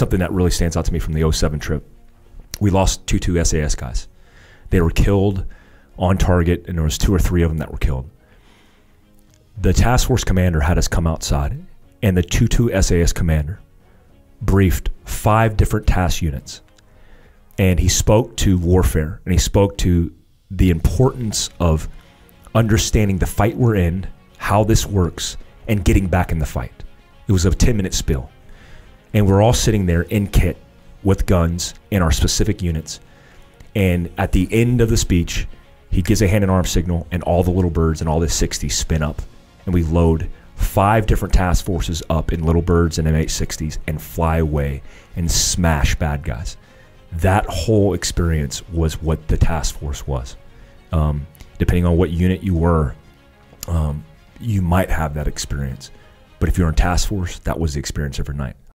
something that really stands out to me from the 07 trip. We lost two two SAS guys. They were killed on target, and there was two or three of them that were killed. The task force commander had us come outside, and the two two SAS commander briefed five different task units, and he spoke to warfare, and he spoke to the importance of understanding the fight we're in, how this works, and getting back in the fight. It was a 10 minute spill. And we're all sitting there in kit with guns in our specific units. And at the end of the speech, he gives a hand and arm signal, and all the little birds and all the 60s spin up. And we load five different task forces up in little birds and MH-60s and fly away and smash bad guys. That whole experience was what the task force was. Um, depending on what unit you were, um, you might have that experience. But if you're in task force, that was the experience every night.